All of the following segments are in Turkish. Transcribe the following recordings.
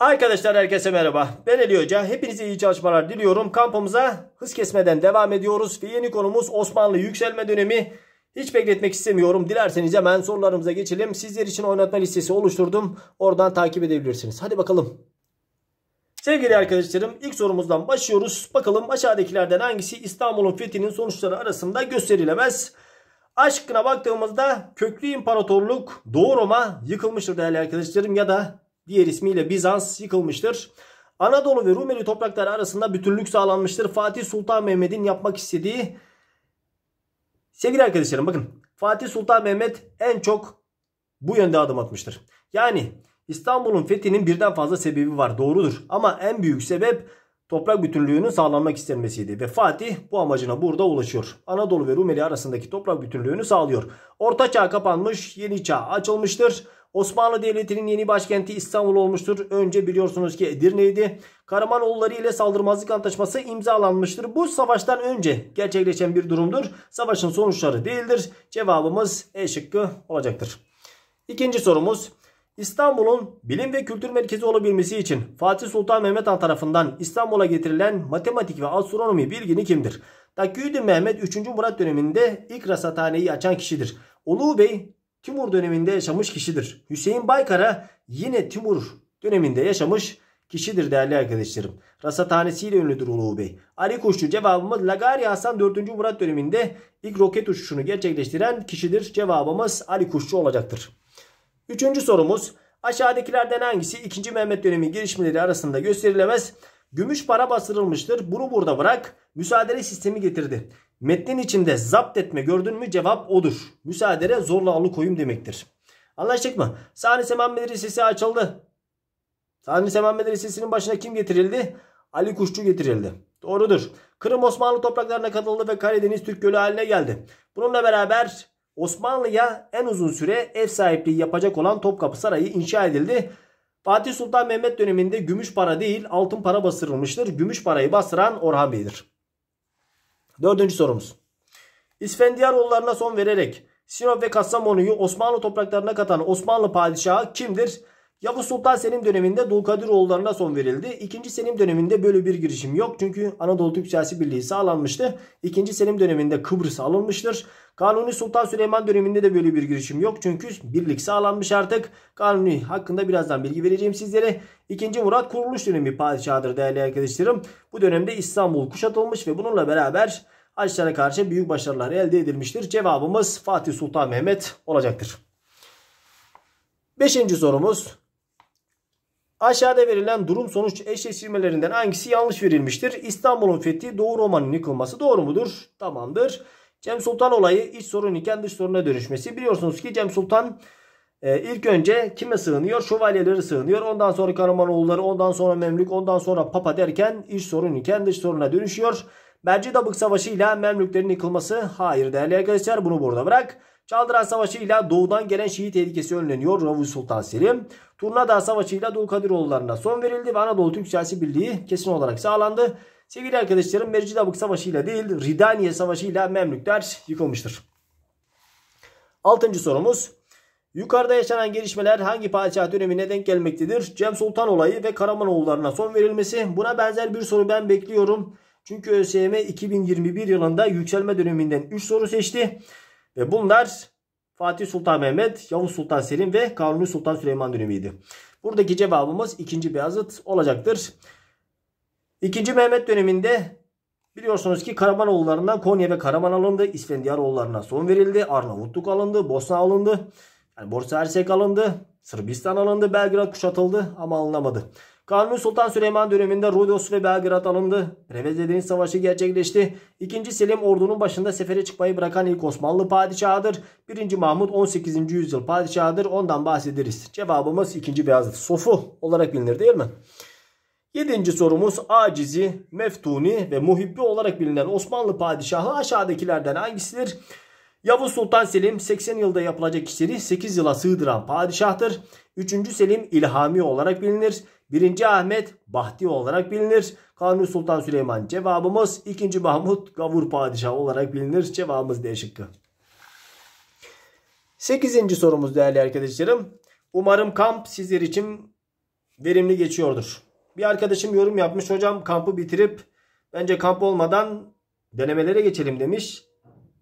Arkadaşlar herkese merhaba. Ben Ali Hoca. Hepinize iyi çalışmalar diliyorum. Kampımıza hız kesmeden devam ediyoruz. Ve yeni konumuz Osmanlı yükselme dönemi. Hiç bekletmek istemiyorum. Dilerseniz hemen sorularımıza geçelim. Sizler için oynatma listesi oluşturdum. Oradan takip edebilirsiniz. Hadi bakalım. Sevgili arkadaşlarım ilk sorumuzdan başlıyoruz. Bakalım aşağıdakilerden hangisi İstanbul'un fethinin sonuçları arasında gösterilemez? Aşkına baktığımızda köklü imparatorluk Doğu Roma yıkılmıştır değerli arkadaşlarım ya da diğer ismiyle Bizans yıkılmıştır. Anadolu ve Rumeli toprakları arasında bütünlük sağlanmıştır. Fatih Sultan Mehmet'in yapmak istediği sevgili arkadaşlarım bakın Fatih Sultan Mehmet en çok bu yönde adım atmıştır. Yani İstanbul'un fethinin birden fazla sebebi var doğrudur ama en büyük sebep toprak bütünlüğünün sağlanmak istenmesiydi ve Fatih bu amacına burada ulaşıyor. Anadolu ve Rumeli arasındaki toprak bütünlüğünü sağlıyor. Orta çağ kapanmış, yeni çağ açılmıştır. Osmanlı Devleti'nin yeni başkenti İstanbul olmuştur. Önce biliyorsunuz ki Edirne'ydi. Karamanoğulları ile saldırmazlık antlaşması imzalanmıştır. Bu savaştan önce gerçekleşen bir durumdur. Savaşın sonuçları değildir. Cevabımız E şıkkı olacaktır. İkinci sorumuz. İstanbul'un bilim ve kültür merkezi olabilmesi için Fatih Sultan Mehmet Han tarafından İstanbul'a getirilen matematik ve astronomi bilgini kimdir? Takiyüdin Mehmet 3. Murat döneminde ilk rasathaneyi açan kişidir. Ulu Bey Timur döneminde yaşamış kişidir. Hüseyin Baykara yine Timur döneminde yaşamış kişidir değerli arkadaşlarım. Rasathanesiyle ünlüdür Ulu Bey. Ali Kuşçu cevabımız Lagari Hasan 4. Murat döneminde ilk roket uçuşunu gerçekleştiren kişidir. Cevabımız Ali Kuşçu olacaktır. Üçüncü sorumuz aşağıdakilerden hangisi 2. Mehmet dönemi gelişmeleri arasında gösterilemez? Gümüş para bastırılmıştır. Bunu burada bırak. Müsaade sistemi getirdi. Metnin içinde zapt etme gördün mü cevap odur. Müsaade zorla alıkoyum demektir. Anlaştık mı? Sani Seman Medresesi açıldı. Sani Seman Medresesi'nin başına kim getirildi? Ali Kuşçu getirildi. Doğrudur. Kırım Osmanlı topraklarına katıldı ve Karadeniz Türk Gölü haline geldi. Bununla beraber Osmanlı'ya en uzun süre ev sahipliği yapacak olan Topkapı Sarayı inşa edildi. Fatih Sultan Mehmet döneminde gümüş para değil altın para bastırılmıştır. Gümüş parayı bastıran Orhan Bey'dir. Dördüncü sorumuz. İsfendiyaroğullarına son vererek Sinop ve Kastamonu'yu Osmanlı topraklarına katan Osmanlı padişahı kimdir? Yavuz Sultan Selim döneminde Dulkadiroğullarına son verildi. İkinci Selim döneminde böyle bir girişim yok. Çünkü Anadolu Türk Siyasi Birliği sağlanmıştı. İkinci Selim döneminde Kıbrıs alınmıştır. Kanuni Sultan Süleyman döneminde de böyle bir girişim yok. Çünkü birlik sağlanmış artık. Kanuni hakkında birazdan bilgi vereceğim sizlere. İkinci Murat kuruluş dönemi padişahıdır değerli arkadaşlarım. Bu dönemde İstanbul kuşatılmış ve bununla beraber Haçlara karşı büyük başarılar elde edilmiştir. Cevabımız Fatih Sultan Mehmet olacaktır. Beşinci sorumuz. Aşağıda verilen durum sonuç eşleştirmelerinden hangisi yanlış verilmiştir? İstanbul'un fethi Doğu Roma'nın yıkılması doğru mudur? Tamamdır. Cem Sultan olayı iç sorun iken dış soruna dönüşmesi. Biliyorsunuz ki Cem Sultan e, ilk önce kime sığınıyor? Şövalyeleri sığınıyor. Ondan sonra Karamanoğulları, ondan sonra Memlük, ondan sonra Papa derken iç sorun iken dış soruna dönüşüyor. Mercidabık Savaşı ile Memlüklerin yıkılması hayır değerli arkadaşlar bunu burada bırak. Çaldıran Savaşı ile doğudan gelen Şii tehlikesi önleniyor Yavuz Sultan Selim. Turnadağ Savaşı ile Dulkadiroğullarına son verildi ve Anadolu Türk Siyasi Birliği kesin olarak sağlandı. Sevgili arkadaşlarım Mercidabık Savaşı ile değil Ridaniye Savaşı ile Memlükler yıkılmıştır. Altıncı sorumuz. Yukarıda yaşanan gelişmeler hangi padişah dönemine denk gelmektedir? Cem Sultan olayı ve Karamanoğullarına son verilmesi. Buna benzer bir soru ben bekliyorum. Çünkü ÖSYM 2021 yılında yükselme döneminden 3 soru seçti. Ve bunlar Fatih Sultan Mehmet, Yavuz Sultan Selim ve Kanuni Sultan Süleyman dönemiydi. Buradaki cevabımız 2. Beyazıt olacaktır. 2. Mehmet döneminde biliyorsunuz ki Karamanoğullarından Konya ve Karaman alındı. İsfendiyaroğullarına son verildi. Arnavutluk alındı. Bosna alındı. Yani Borsa Hersek alındı. Sırbistan alındı. Belgrad kuşatıldı ama alınamadı. Kanuni Sultan Süleyman döneminde Rodos ve Belgrad alındı. Preveze Savaşı gerçekleşti. İkinci Selim ordunun başında sefere çıkmayı bırakan ilk Osmanlı padişahıdır. Birinci Mahmut 18. yüzyıl padişahıdır. Ondan bahsederiz. Cevabımız 2. Beyazıt. Sofu olarak bilinir değil mi? Yedinci sorumuz acizi, meftuni ve muhibbi olarak bilinen Osmanlı padişahı aşağıdakilerden hangisidir? Yavuz Sultan Selim 80 yılda yapılacak işleri 8 yıla sığdıran padişahtır. 3. Selim ilhami olarak bilinir. 1. Ahmet Bahti olarak bilinir. Kanuni Sultan Süleyman cevabımız 2. Mahmut Gavur Padişah olarak bilinir. Cevabımız D şıkkı. 8. sorumuz değerli arkadaşlarım. Umarım kamp sizler için verimli geçiyordur. Bir arkadaşım yorum yapmış. Hocam kampı bitirip bence kamp olmadan denemelere geçelim demiş.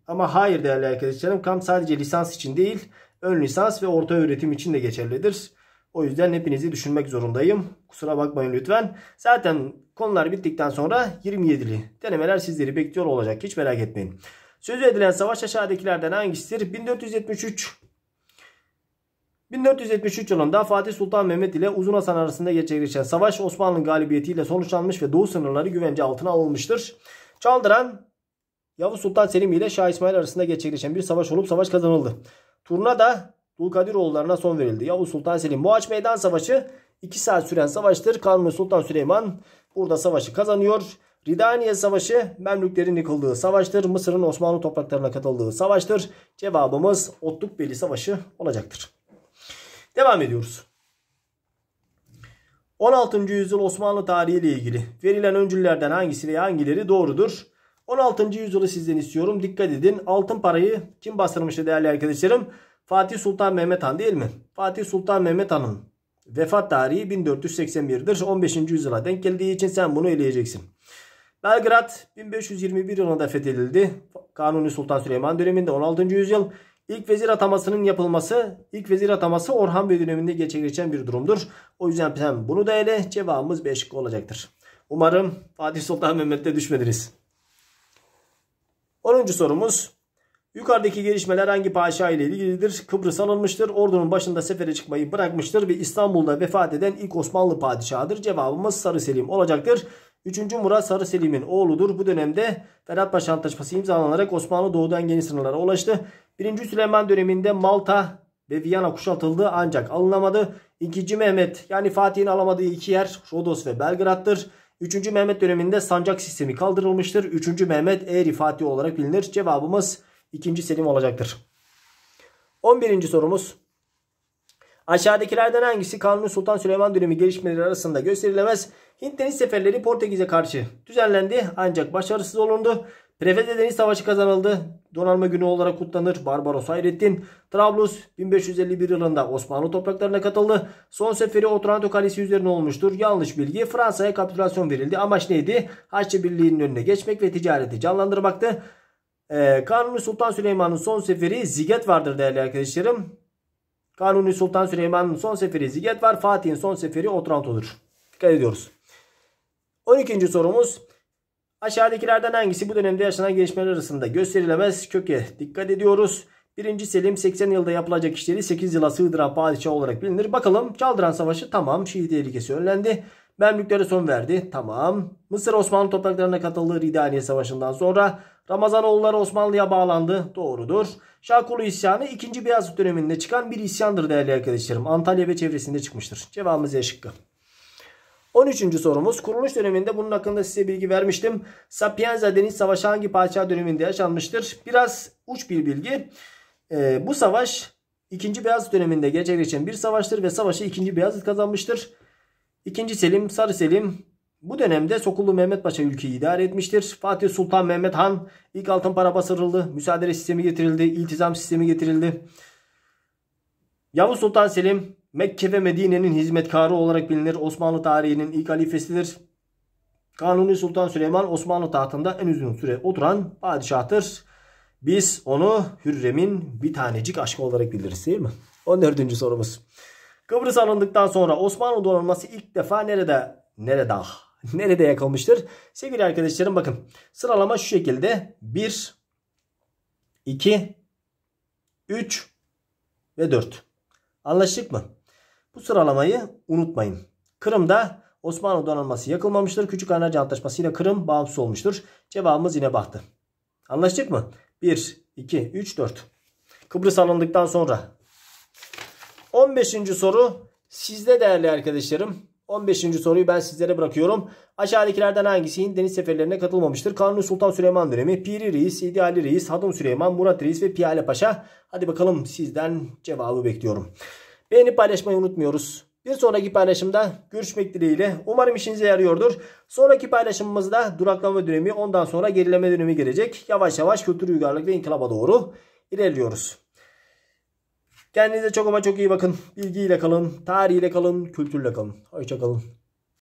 Ama hayır değerli arkadaşlarım kamp sadece lisans için değil ön lisans ve orta öğretim için de geçerlidir. O yüzden hepinizi düşünmek zorundayım. Kusura bakmayın lütfen. Zaten konular bittikten sonra 27'li denemeler sizleri bekliyor olacak. Hiç merak etmeyin. Sözü edilen savaş aşağıdakilerden hangisidir? 1473 1473 yılında Fatih Sultan Mehmet ile Uzun Hasan arasında gerçekleşen savaş Osmanlı galibiyetiyle sonuçlanmış ve doğu sınırları güvence altına alınmıştır. Çaldıran Yavuz Sultan Selim ile Şah İsmail arasında gerçekleşen bir savaş olup savaş kazanıldı. Turna da Dulkadiroğullarına son verildi. Yavuz Sultan Selim Boğaç Meydan Savaşı 2 saat süren savaştır. Kanuni Sultan Süleyman burada savaşı kazanıyor. Ridaniye Savaşı Memlüklerin yıkıldığı savaştır. Mısır'ın Osmanlı topraklarına katıldığı savaştır. Cevabımız Otlukbeli Savaşı olacaktır. Devam ediyoruz. 16. yüzyıl Osmanlı tarihi ile ilgili verilen öncüllerden hangisi veya hangileri doğrudur? 16. yüzyılı sizden istiyorum. Dikkat edin. Altın parayı kim bastırmıştı değerli arkadaşlarım? Fatih Sultan Mehmet Han değil mi? Fatih Sultan Mehmet Han'ın vefat tarihi 1481'dir. 15. yüzyıla denk geldiği için sen bunu eleyeceksin. Belgrad 1521 yılında fethedildi. Kanuni Sultan Süleyman döneminde 16. yüzyıl. İlk vezir atamasının yapılması, ilk vezir ataması Orhan Bey döneminde gerçekleşen bir durumdur. O yüzden sen bunu da ele cevabımız 5 olacaktır. Umarım Fatih Sultan Mehmet'te düşmediniz. 10. sorumuz. Yukarıdaki gelişmeler hangi padişah ile ilgilidir? Kıbrıs alınmıştır. Ordunun başında sefere çıkmayı bırakmıştır ve İstanbul'da vefat eden ilk Osmanlı padişahıdır. Cevabımız Sarı Selim olacaktır. 3. Murat Sarı Selim'in oğludur. Bu dönemde Ferhat Paşa Antlaşması imzalanarak Osmanlı doğudan geniş sınırlara ulaştı. 1. Süleyman döneminde Malta ve Viyana kuşatıldı ancak alınamadı. 2. Mehmet yani Fatih'in alamadığı iki yer Rodos ve Belgrad'dır. 3. Mehmet döneminde sancak sistemi kaldırılmıştır. 3. Mehmet Eğri Fatih olarak bilinir. Cevabımız 2. Selim olacaktır. 11. sorumuz. Aşağıdakilerden hangisi Kanuni Sultan Süleyman dönemi gelişmeleri arasında gösterilemez? Hint deniz seferleri Portekiz'e karşı düzenlendi ancak başarısız olundu. Prefete Deniz Savaşı kazanıldı. Donanma günü olarak kutlanır. Barbaros Hayrettin. Trablus 1551 yılında Osmanlı topraklarına katıldı. Son seferi Otranto Kalesi üzerine olmuştur. Yanlış bilgi. Fransa'ya kapitülasyon verildi. Amaç neydi? Haçlı Birliği'nin önüne geçmek ve ticareti canlandırmaktı. Ee, Kanuni Sultan Süleyman'ın son seferi Ziget vardır değerli arkadaşlarım. Kanuni Sultan Süleyman'ın son seferi Ziget var. Fatih'in son seferi Otranto'dur. Dikkat ediyoruz. 12. sorumuz. Aşağıdakilerden hangisi bu dönemde yaşanan gelişmeler arasında gösterilemez? Köke dikkat ediyoruz. 1. Selim 80 yılda yapılacak işleri 8 yıla sığdıran padişah olarak bilinir. Bakalım Çaldıran Savaşı tamam. Şii tehlikesi önlendi. Memlüklere son verdi. Tamam. Mısır Osmanlı topraklarına katıldığı Ridaniye Savaşı'ndan sonra Ramazanoğulları Osmanlı'ya bağlandı. Doğrudur. Şarkulu isyanı 2. Beyazıt döneminde çıkan bir isyandır değerli arkadaşlarım. Antalya ve çevresinde çıkmıştır. Cevabımız E şıkkı. 13. sorumuz. Kuruluş döneminde bunun hakkında size bilgi vermiştim. Sapienza Deniz Savaşı hangi padişah döneminde yaşanmıştır? Biraz uç bir bilgi. Ee, bu savaş 2. Beyazıt döneminde gerçekleşen bir savaştır ve savaşı 2. Beyazıt kazanmıştır. 2. Selim, Sarı Selim bu dönemde Sokullu Mehmet Paşa ülkeyi idare etmiştir. Fatih Sultan Mehmet Han ilk altın para basırıldı. Müsaade sistemi getirildi. iltizam sistemi getirildi. Yavuz Sultan Selim Mekke ve Medine'nin hizmetkarı olarak bilinir. Osmanlı tarihinin ilk halifesidir. Kanuni Sultan Süleyman Osmanlı tahtında en uzun süre oturan padişahtır. Biz onu Hürrem'in bir tanecik aşkı olarak biliriz değil mi? 14. sorumuz. Kıbrıs alındıktan sonra Osmanlı donanması ilk defa nerede nerede nerede yakılmıştır? Sevgili arkadaşlarım bakın sıralama şu şekilde 1 2 3 ve 4. Anlaştık mı? Bu sıralamayı unutmayın. Kırım'da Osmanlı donanması yakılmamıştır. Küçük Anarca Antlaşması ile Kırım bağımsız olmuştur. Cevabımız yine baktı. Anlaştık mı? 1, 2, 3, 4. Kıbrıs alındıktan sonra. 15. soru sizde değerli arkadaşlarım. 15. soruyu ben sizlere bırakıyorum. Aşağıdakilerden hangisi Hint deniz seferlerine katılmamıştır? Kanuni Sultan Süleyman dönemi, Piri Reis, İdi Ali Reis, Hadım Süleyman, Murat Reis ve Piyale Paşa. Hadi bakalım sizden cevabı bekliyorum. Beğenip paylaşmayı unutmuyoruz. Bir sonraki paylaşımda görüşmek dileğiyle. Umarım işinize yarıyordur. Sonraki paylaşımımızda duraklama dönemi ondan sonra gerileme dönemi gelecek. Yavaş yavaş kültür uygarlık ve inkılaba doğru ilerliyoruz. Kendinize çok ama çok iyi bakın. Bilgiyle kalın, tarihiyle kalın, kültürle kalın. Hoşçakalın.